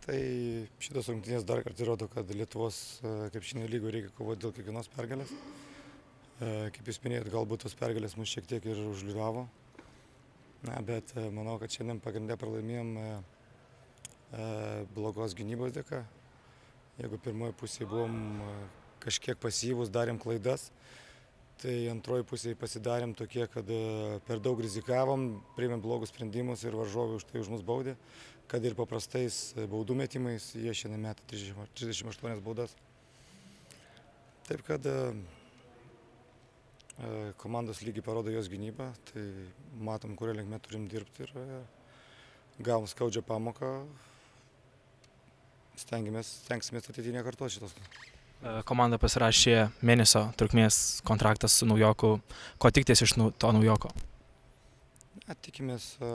Tai šitas rungtynės dar kartą įrodo, kad Lietuvos e, krepšinio lygų reikia kovoti dėl kiekvienos pergalės. E, Kaip jūs minėjot, galbūt tos pergalės mus šiek tiek ir užliūliavo. Na, bet e, manau, kad šiandien pagrindę pralaimėjom blogos gynybos dėka. Jeigu pirmoji pusėje buvom kažkiek pasyvus, darėm klaidas, tai antroji pusėje pasidarėm tokie, kad e, per daug rizikavom, priėmėm blogus sprendimus ir varžovai už tai už mus baudė, kad ir paprastais e, baudų metimais jie šiandien metė 30 38 baudas. Taip kad e, komandos lygiai parodo jos gynybą, tai matom, kurio linkme turim dirbti ir gavom skaudžią pamoką. Stengiamės, stengsimės ateityje nekartoti šitos. E, Komanda pasirašė mėnesio trukmės kontraktą su naujoku. Ko tikties iš nau- to naujoko? Na, tikimės a,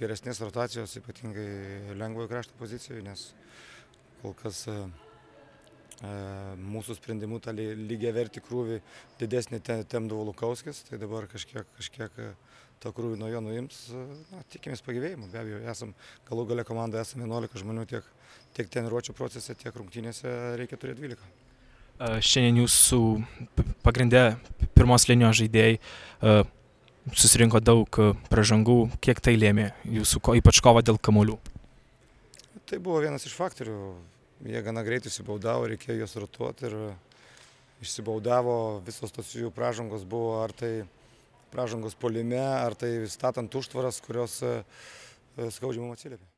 geresnės rotacijos, ypatingai lengvojo krašto pozicijoje, nes kol kas a, a, mūsų sprendimu tą lygiai verti krūvį didesnį te- temdavo Lukauskis, tai dabar kažkiek, kažkiek a, to krūvį nuo jo nuims. A, Na, tikimės pagyvėjimų, be abejo, esam, galų gale komanda esame 11 žmonių tiek, tiek treniruočio procese, tiek rungtynėse reikia turėti 12. E, Šiandien jūsų pagrindė pirmos linijos žaidėjai e, susirinko daug e, pražangų. Kiek tai lėmė jūsų, ypač kova dėl kamolių? Tai buvo vienas iš faktorių. Jie gana greitai įsibaudavo, reikėjo juos rotuoti ir išsibaudavo, visos tos jų pražangos buvo ar tai pražangos polime, ar tai statant užtvaras, kurios e, e, skaudžiai mums atsiliepė.